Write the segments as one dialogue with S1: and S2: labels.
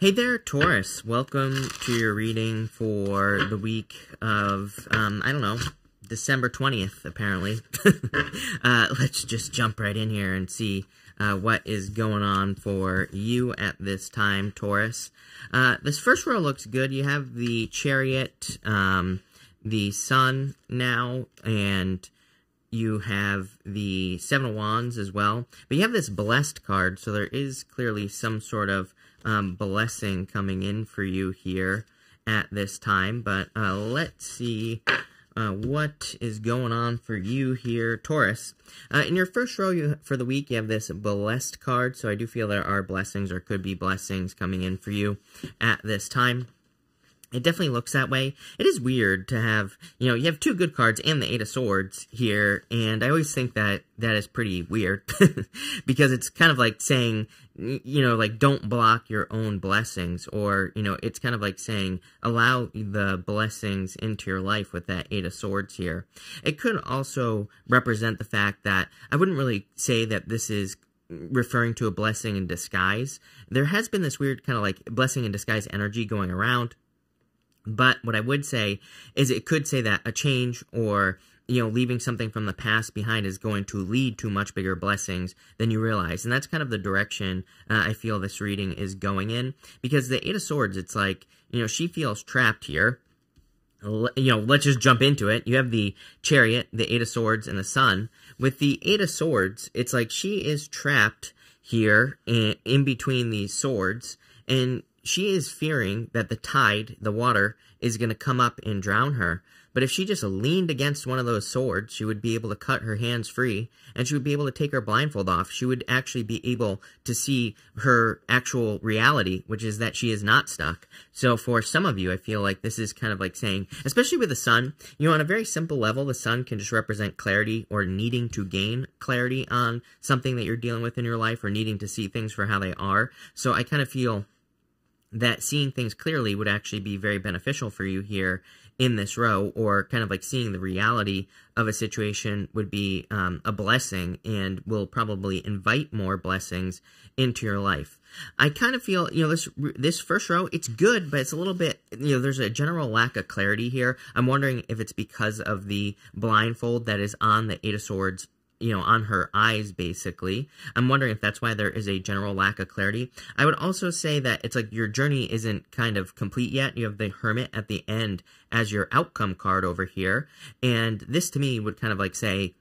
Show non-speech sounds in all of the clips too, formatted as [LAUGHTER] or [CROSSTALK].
S1: Hey there, Taurus. Welcome to your reading for the week of, um, I don't know, December 20th, apparently. [LAUGHS] uh, let's just jump right in here and see uh, what is going on for you at this time, Taurus. Uh, this first row looks good. You have the Chariot, um, the Sun now, and you have the Seven of Wands as well. But you have this Blessed card, so there is clearly some sort of um, blessing coming in for you here at this time. But uh, let's see uh, what is going on for you here, Taurus. Uh, in your first row you, for the week, you have this blessed card. So I do feel there are blessings or could be blessings coming in for you at this time. It definitely looks that way. It is weird to have, you know, you have two good cards and the Eight of Swords here, and I always think that that is pretty weird [LAUGHS] because it's kind of like saying, you know, like don't block your own blessings, or, you know, it's kind of like saying allow the blessings into your life with that Eight of Swords here. It could also represent the fact that I wouldn't really say that this is referring to a blessing in disguise. There has been this weird kind of like blessing in disguise energy going around but what I would say is it could say that a change or you know, leaving something from the past behind is going to lead to much bigger blessings than you realize. And that's kind of the direction uh, I feel this reading is going in. Because the Eight of Swords, it's like, you know, she feels trapped here. You know, let's just jump into it. You have the Chariot, the Eight of Swords, and the Sun. With the Eight of Swords, it's like she is trapped here in, in between these swords. And she is fearing that the tide, the water, is going to come up and drown her. But if she just leaned against one of those swords, she would be able to cut her hands free, and she would be able to take her blindfold off. She would actually be able to see her actual reality, which is that she is not stuck. So for some of you, I feel like this is kind of like saying, especially with the sun, you know, on a very simple level, the sun can just represent clarity or needing to gain clarity on something that you're dealing with in your life or needing to see things for how they are. So I kind of feel that seeing things clearly would actually be very beneficial for you here in this row, or kind of like seeing the reality of a situation would be um, a blessing and will probably invite more blessings into your life. I kind of feel, you know, this this first row, it's good, but it's a little bit, you know, there's a general lack of clarity here. I'm wondering if it's because of the blindfold that is on the Eight of Swords you know, on her eyes, basically. I'm wondering if that's why there is a general lack of clarity. I would also say that it's like your journey isn't kind of complete yet. You have the Hermit at the end as your outcome card over here. And this to me would kind of like say,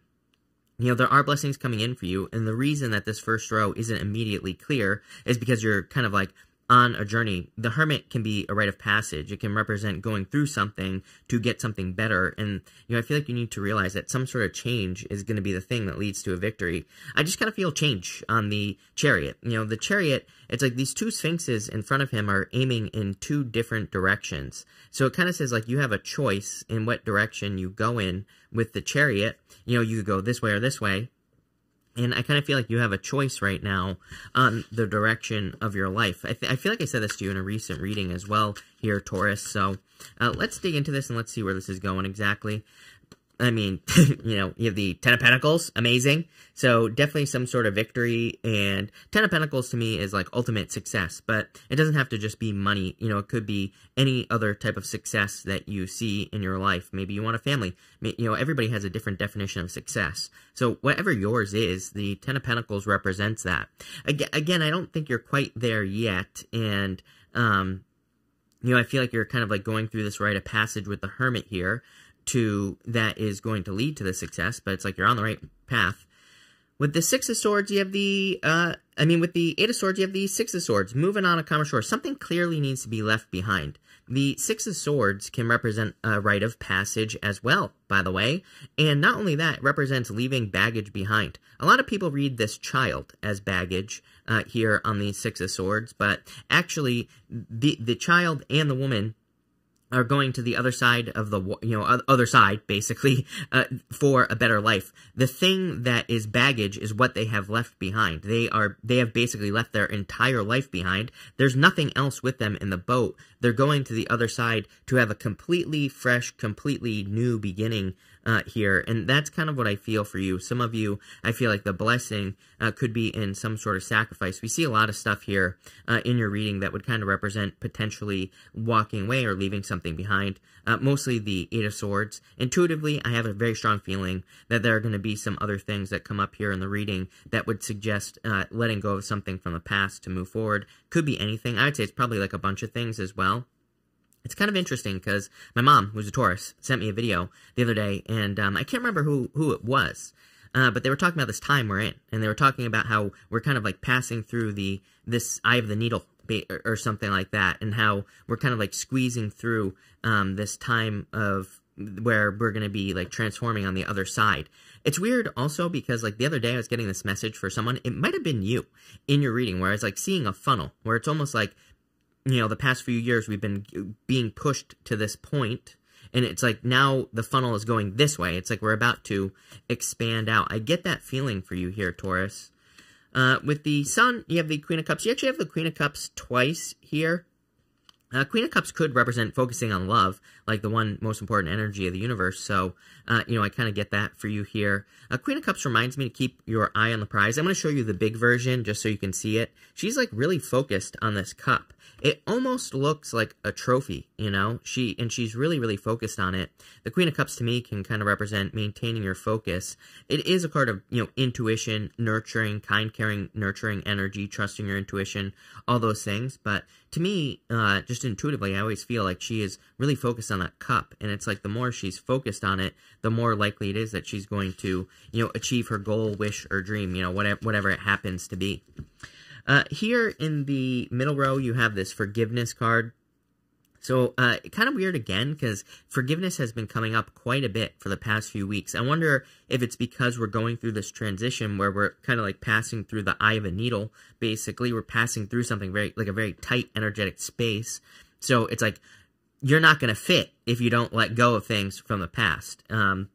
S1: you know, there are blessings coming in for you, and the reason that this first row isn't immediately clear is because you're kind of like on a journey. The hermit can be a rite of passage. It can represent going through something to get something better. And, you know, I feel like you need to realize that some sort of change is going to be the thing that leads to a victory. I just kind of feel change on the chariot. You know, the chariot, it's like these two sphinxes in front of him are aiming in two different directions. So it kind of says like you have a choice in what direction you go in with the chariot. You know, you could go this way or this way. And I kind of feel like you have a choice right now on the direction of your life. I, I, feel like I said this to you in a recent reading as well here, Taurus. So uh, let's dig into this and let's see where this is going exactly. I mean, [LAUGHS] you know, you have the Ten of Pentacles, amazing. So definitely some sort of victory, and Ten of Pentacles to me is like ultimate success, but it doesn't have to just be money. You know, it could be any other type of success that you see in your life. Maybe you want a family. You know, everybody has a different definition of success. So whatever yours is, the Ten of Pentacles represents that. Again, I don't think you're quite there yet, and, um, you know, I feel like you're kind of like going through this rite of passage with the Hermit here, to that is going to lead to the success, but it's like you're on the right path. With the Six of Swords, you have the, uh, I mean, with the Eight of Swords, you have the Six of Swords. Moving on a common shore. Something clearly needs to be left behind. The Six of Swords can represent a rite of passage as well, by the way. And not only that, represents leaving baggage behind. A lot of people read this child as baggage uh, here on the Six of Swords, but actually, the, the child and the woman are going to the other side of the you know other side basically [LAUGHS] uh, for a better life. The thing that is baggage is what they have left behind. They are they have basically left their entire life behind. There's nothing else with them in the boat. They're going to the other side to have a completely fresh completely new beginning uh, here, and that's kind of what I feel for you. Some of you, I feel like the blessing uh, could be in some sort of sacrifice. We see a lot of stuff here uh, in your reading that would kind of represent potentially walking away or leaving something behind. Uh, mostly the Eight of Swords. Intuitively, I have a very strong feeling that there are going to be some other things that come up here in the reading that would suggest uh, letting go of something from the past to move forward. Could be anything. I would say it's probably like a bunch of things as well. It's kind of interesting because my mom, who's a Taurus, sent me a video the other day, and um, I can't remember who, who it was. Uh, but they were talking about this time we're in, and they were talking about how we're kind of like passing through the this eye of the needle or, something like that, and how we're kind of like squeezing through um, this time of where we're going to be like transforming on the other side. It's weird also because like the other day I was getting this message for someone, it might have been you in your reading where I was like seeing a funnel where it's almost like you know, the past few years we've been being pushed to this point, and it's like now the funnel is going this way. It's like we're about to expand out. I get that feeling for you here, Taurus. Uh, with the Sun, you have the Queen of Cups. You actually have the Queen of Cups twice here. Uh, Queen of Cups could represent focusing on love, like the one most important energy of the universe. So, uh, you know, I kind of get that for you here. Uh, Queen of Cups reminds me to keep your eye on the prize. I'm going to show you the big version just so you can see it. She's like really focused on this cup it almost looks like a trophy, you know? She and she's really really focused on it. The Queen of Cups to me can kind of represent maintaining your focus. It is a card of, you know, intuition, nurturing, kind, caring, nurturing energy, trusting your intuition, all those things, but to me, uh, just intuitively, I always feel like she is really focused on that cup, and it's like the more she's focused on it, the more likely it is that she's going to, you know, achieve her goal, wish, or dream, you know, whatever, whatever it happens to be. Uh, here in the middle row, you have this forgiveness card. So, uh, kind of weird again, because forgiveness has been coming up quite a bit for the past few weeks. I wonder if it's because we're going through this transition where we're kind of like passing through the eye of a needle, basically. We're passing through something very, like a very tight energetic space. So, it's like, you're not going to fit if you don't let go of things from the past. Um,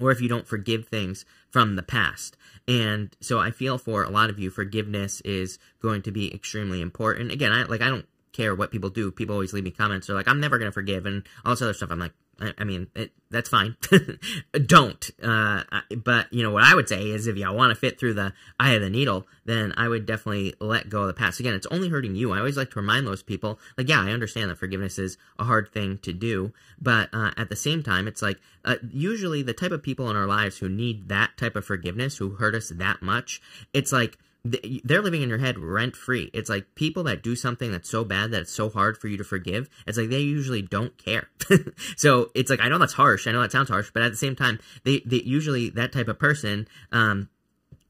S1: or if you don't forgive things from the past. And so I feel for a lot of you, forgiveness is going to be extremely important. Again, I like I don't care what people do. People always leave me comments. They're like, I'm never gonna forgive, and all this other stuff. I'm like, I, I mean, it, that's fine. [LAUGHS] Don't. Uh, but, you know, what I would say is if y'all want to fit through the eye of the needle, then I would definitely let go of the past. Again, it's only hurting you. I always like to remind those people, like, yeah, I understand that forgiveness is a hard thing to do, but uh, at the same time, it's like, uh, usually the type of people in our lives who need that type of forgiveness, who hurt us that much, it's like, they're living in your head rent free. It's like people that do something that's so bad that it's so hard for you to forgive. It's like they usually don't care. [LAUGHS] so it's like I know that's harsh. I know that sounds harsh, but at the same time, they, they usually that type of person um,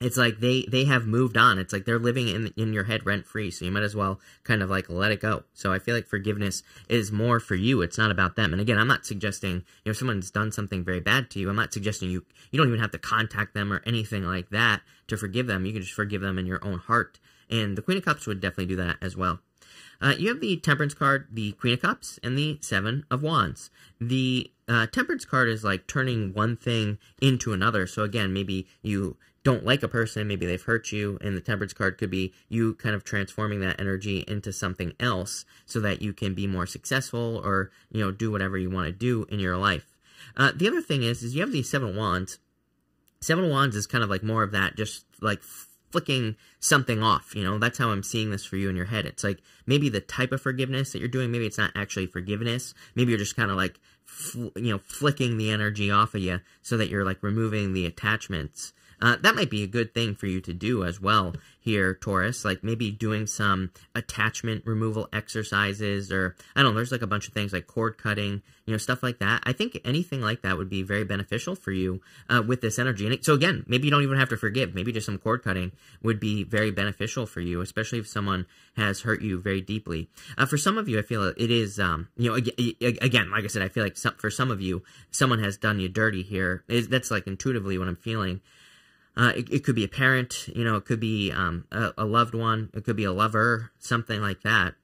S1: it's like they they have moved on. It's like they're living in in your head rent free so you might as well kind of like let it go. So i feel like forgiveness is more for you. It's not about them. And again i'm not suggesting you know if someone's done something very bad to you i'm not suggesting you you don't even have to contact them or anything like that to forgive them. You can just forgive them in your own heart. And the queen of cups would definitely do that as well. Uh, you have the Temperance card, the Queen of Cups, and the Seven of Wands. The uh, Temperance card is like turning one thing into another. So again, maybe you don't like a person, maybe they've hurt you, and the temperance card could be you kind of transforming that energy into something else so that you can be more successful or, you know, do whatever you want to do in your life. Uh, the other thing is, is you have these seven wands. Seven wands is kind of like more of that, just like flicking something off, you know, that's how I'm seeing this for you in your head. It's like maybe the type of forgiveness that you're doing, maybe it's not actually forgiveness. Maybe you're just kind of like, you know, flicking the energy off of you so that you're like removing the attachments uh, that might be a good thing for you to do as well here, Taurus. Like maybe doing some attachment removal exercises or, I don't know, there's like a bunch of things like cord cutting, you know, stuff like that. I think anything like that would be very beneficial for you uh, with this energy. And so again, maybe you don't even have to forgive. Maybe just some cord cutting would be very beneficial for you, especially if someone has hurt you very deeply. Uh, for some of you, I feel it is, um, you know, again, like I said, I feel like some, for some of you, someone has done you dirty here. That's like intuitively what I'm feeling. Uh, it, it, could be a parent, you know, it could be um, a, a, loved one, it could be a lover, something like that.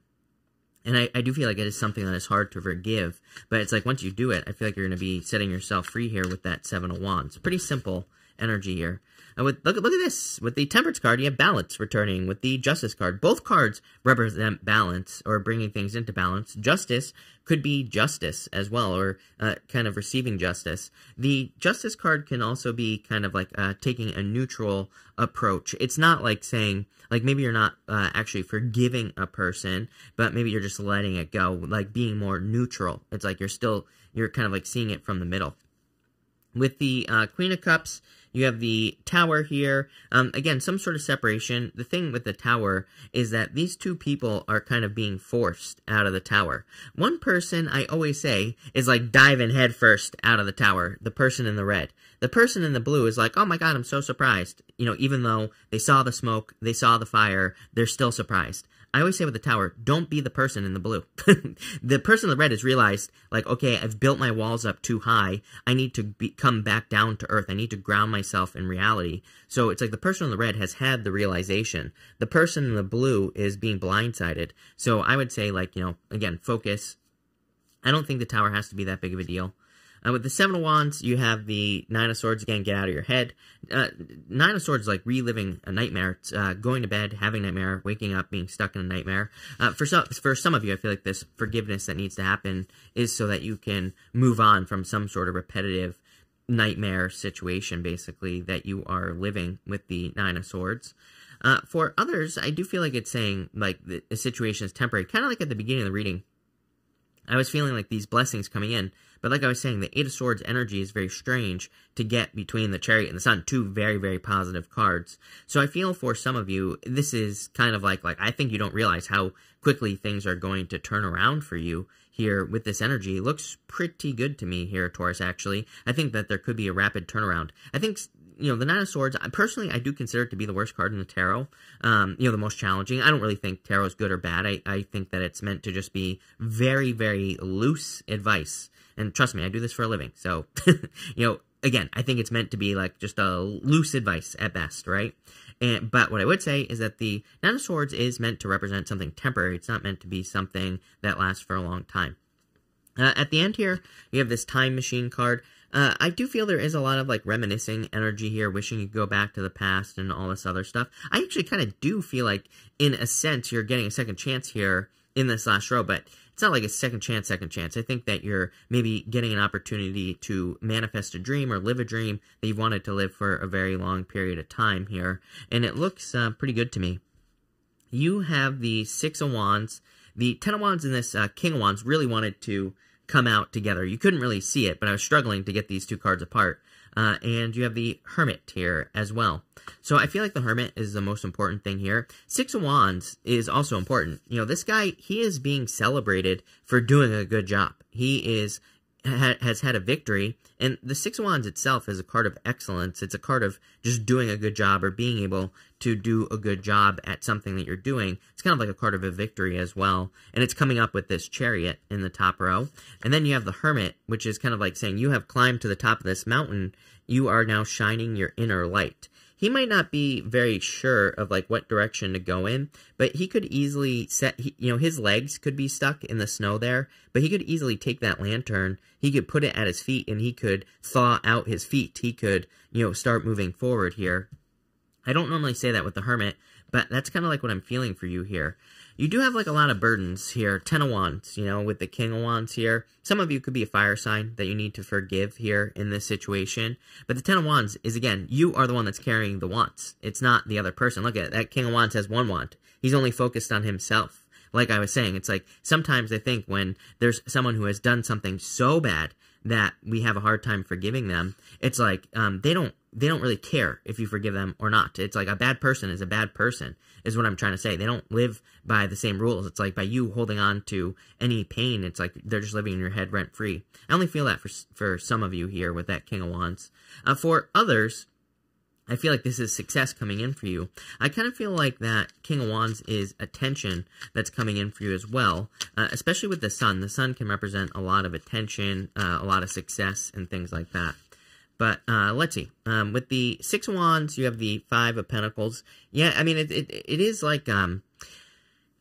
S1: And I, I do feel like it is something that is hard to forgive, but it's like once you do it, I feel like you're going to be setting yourself free here with that Seven of Wands. Pretty simple energy here. Uh, with look, look at this. With the Temperance card, you have balance returning. With the Justice card, both cards represent balance or bringing things into balance. Justice could be justice as well, or uh, kind of receiving justice. The Justice card can also be kind of like uh, taking a neutral approach. It's not like saying, like maybe you're not uh, actually forgiving a person, but maybe you're just letting it go, like being more neutral. It's like you're still, you're kind of like seeing it from the middle. With the uh, Queen of Cups, you have the tower here. Um, again, some sort of separation. The thing with the tower is that these two people are kind of being forced out of the tower. One person, I always say, is like diving headfirst out of the tower. The person in the red. The person in the blue is like, oh my god, I'm so surprised. You know, even though they saw the smoke, they saw the fire, they're still surprised. I always say with the tower, don't be the person in the blue. [LAUGHS] the person in the red has realized, like, okay, I've built my walls up too high. I need to be, come back down to earth. I need to ground myself in reality. So it's like the person in the red has had the realization. The person in the blue is being blindsided. So I would say, like, you know, again, focus. I don't think the tower has to be that big of a deal. Uh, with the Seven of Wands, you have the Nine of Swords. Again, get out of your head. Uh, Nine of Swords like reliving a nightmare. It's, uh, going to bed, having a nightmare, waking up, being stuck in a nightmare. Uh, for some, for some of you, I feel like this forgiveness that needs to happen is so that you can move on from some sort of repetitive nightmare situation, basically, that you are living with the Nine of Swords. Uh, for others, I do feel like it's saying, like, the, the situation is temporary. Kind of like at the beginning of the reading. I was feeling like these blessings coming in but like I was saying, the Eight of Swords energy is very strange to get between the Chariot and the Sun, two very, very positive cards. So I feel for some of you, this is kind of like, like I think you don't realize how quickly things are going to turn around for you here with this energy. It looks pretty good to me here, Taurus, actually. I think that there could be a rapid turnaround. I think you know, the Nine of Swords, I, personally, I do consider it to be the worst card in the tarot. Um, you know, the most challenging. I don't really think tarot is good or bad. I, I think that it's meant to just be very, very loose advice and trust me, I do this for a living. So, [LAUGHS] you know, again, I think it's meant to be like just a loose advice at best, right? And but what I would say is that the Nine of Swords is meant to represent something temporary. It's not meant to be something that lasts for a long time. Uh, at the end here, you have this time machine card. Uh, I do feel there is a lot of like reminiscing energy here, wishing you go back to the past and all this other stuff. I actually kind of do feel like, in a sense, you're getting a second chance here in this last row, but it's not like a second chance, second chance. I think that you're maybe getting an opportunity to manifest a dream or live a dream that you've wanted to live for a very long period of time here. And it looks uh, pretty good to me. You have the Six of Wands. The Ten of Wands and this uh, King of Wands really wanted to come out together. You couldn't really see it, but I was struggling to get these two cards apart. Uh, and you have the Hermit here as well. So I feel like the Hermit is the most important thing here. Six of Wands is also important. You know, this guy, he is being celebrated for doing a good job. He is ha has had a victory, and the Six of Wands itself is a card of excellence. It's a card of just doing a good job or being able to do a good job at something that you're doing. It's kind of like a card of a victory as well, and it's coming up with this Chariot in the top row. And then you have the Hermit, which is kind of like saying you have climbed to the top of this mountain, you are now shining your inner light he might not be very sure of like what direction to go in, but he could easily set, he, you know, his legs could be stuck in the snow there, but he could easily take that lantern, he could put it at his feet, and he could thaw out his feet. He could, you know, start moving forward here. I don't normally say that with the Hermit, but that's kind of like what I'm feeling for you here. You do have like a lot of burdens here. Ten of Wands, you know, with the King of Wands here. Some of you could be a fire sign that you need to forgive here in this situation. But the Ten of Wands is, again, you are the one that's carrying the wands. It's not the other person. Look at it. That King of Wands has one wand. He's only focused on himself. Like I was saying, it's like sometimes I think when there's someone who has done something so bad that we have a hard time forgiving them, it's like um, they don't they don't really care if you forgive them or not. It's like a bad person is a bad person, is what I'm trying to say. They don't live by the same rules. It's like by you holding on to any pain, it's like they're just living in your head rent free. I only feel that for, for some of you here with that King of Wands. Uh, for others, I feel like this is success coming in for you. I kind of feel like that King of Wands is attention that's coming in for you as well, uh, especially with the Sun. The Sun can represent a lot of attention, uh, a lot of success, and things like that. But uh, let's see. Um, with the Six of Wands, you have the Five of Pentacles. Yeah, I mean, it, it, it is like, um,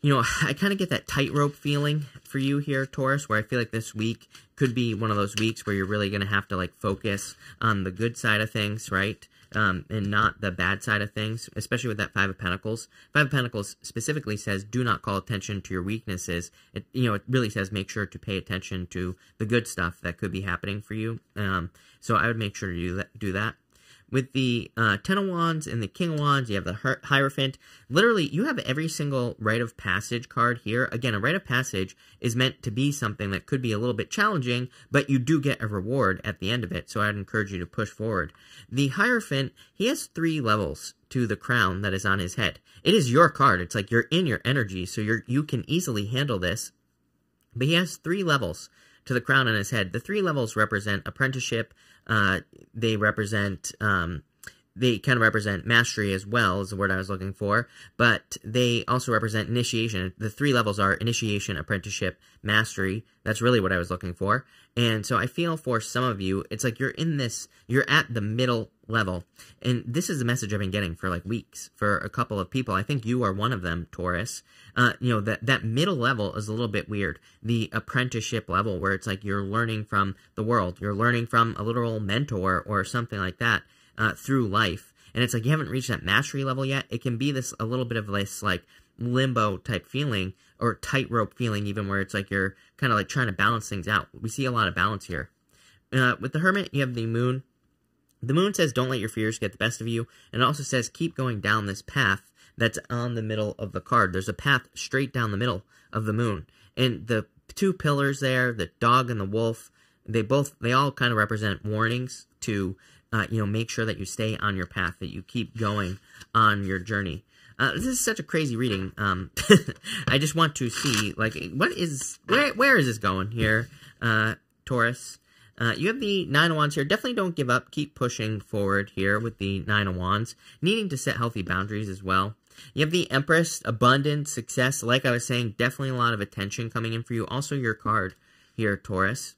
S1: you know, I kind of get that tightrope feeling for you here, Taurus, where I feel like this week could be one of those weeks where you're really going to have to, like, focus on the good side of things, right? Um, and not the bad side of things, especially with that Five of Pentacles. Five of Pentacles specifically says, do not call attention to your weaknesses. It, you know, it really says make sure to pay attention to the good stuff that could be happening for you. Um, so I would make sure to do that. Do that. With the uh, Ten of Wands and the King of Wands, you have the Hierophant. Literally, you have every single Rite of Passage card here. Again, a Rite of Passage is meant to be something that could be a little bit challenging, but you do get a reward at the end of it, so I'd encourage you to push forward. The Hierophant, he has three levels to the crown that is on his head. It is your card. It's like you're in your energy, so you're you can easily handle this. But he has three levels to the crown on his head. The three levels represent apprenticeship, uh, they represent um, they kind of represent mastery as well is the word I was looking for, but they also represent initiation. The three levels are initiation, apprenticeship, mastery. That's really what I was looking for. And so I feel for some of you, it's like you're in this, you're at the middle level. And this is a message I've been getting for like weeks for a couple of people. I think you are one of them, Taurus. Uh, you know, that, that middle level is a little bit weird. The apprenticeship level where it's like you're learning from the world. You're learning from a literal mentor or something like that uh, through life. And it's like you haven't reached that mastery level yet. It can be this a little bit of this like limbo type feeling or tightrope feeling even where it's like you're kind of like trying to balance things out. We see a lot of balance here. Uh, with the Hermit, you have the Moon. The Moon says don't let your fears get the best of you. And it also says keep going down this path that's on the middle of the card. There's a path straight down the middle of the Moon. And the two pillars there, the dog and the wolf, they both, they all kind of represent warnings to uh, you know, make sure that you stay on your path, that you keep going on your journey. Uh, this is such a crazy reading. Um, [LAUGHS] I just want to see, like, what is, where, where is this going here, uh, Taurus? Uh, you have the Nine of Wands here. Definitely don't give up. Keep pushing forward here with the Nine of Wands. Needing to set healthy boundaries as well. You have the Empress, abundance, success. Like I was saying, definitely a lot of attention coming in for you. Also your card here, Taurus.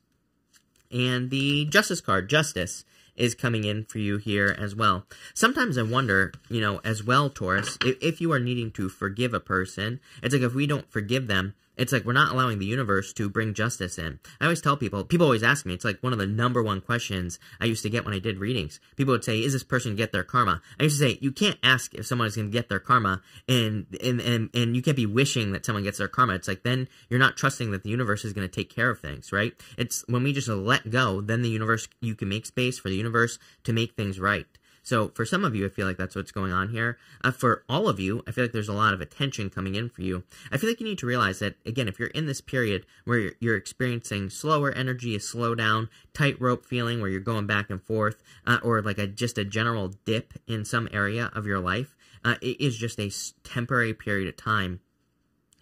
S1: And the Justice card, Justice is coming in for you here as well. Sometimes I wonder, you know, as well, Taurus, if, if you are needing to forgive a person, it's like if we don't forgive them, it's like we're not allowing the universe to bring justice in. I always tell people, people always ask me, it's like one of the number one questions I used to get when I did readings. People would say, is this person get their karma? I used to say, you can't ask if someone is going to get their karma and, and, and, and you can't be wishing that someone gets their karma. It's like, then you're not trusting that the universe is going to take care of things, right? It's when we just let go, then the universe, you can make space for the universe to make things right. So for some of you, I feel like that's what's going on here. Uh, for all of you, I feel like there's a lot of attention coming in for you. I feel like you need to realize that, again, if you're in this period where you're, you're experiencing slower energy, a slowdown, tightrope feeling where you're going back and forth, uh, or like a just a general dip in some area of your life, uh, it is just a temporary period of time.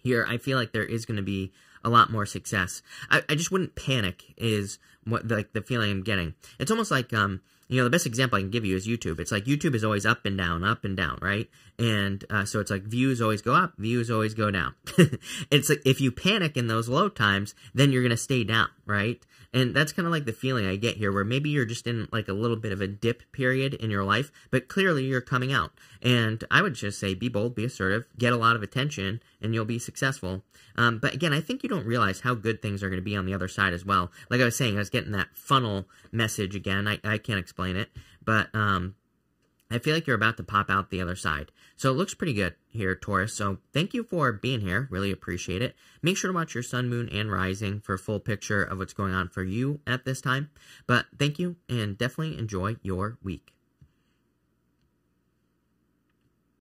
S1: Here, I feel like there is going to be a lot more success. I, I just wouldn't panic is what like the feeling I'm getting. It's almost like um you know, the best example I can give you is YouTube. It's like YouTube is always up and down, up and down, right? And uh, so it's like views always go up, views always go down. [LAUGHS] it's like if you panic in those low times, then you're going to stay down, right? And that's kind of like the feeling I get here, where maybe you're just in like a little bit of a dip period in your life, but clearly you're coming out. And I would just say be bold, be assertive, get a lot of attention, and you'll be successful. Um, but again, I think you don't realize how good things are going to be on the other side as well. Like I was saying, I was getting that funnel message again. I, I can't explain it, but um, I feel like you're about to pop out the other side. So it looks pretty good here, Taurus. So thank you for being here. Really appreciate it. Make sure to watch your sun, moon, and rising for a full picture of what's going on for you at this time. But thank you, and definitely enjoy your week.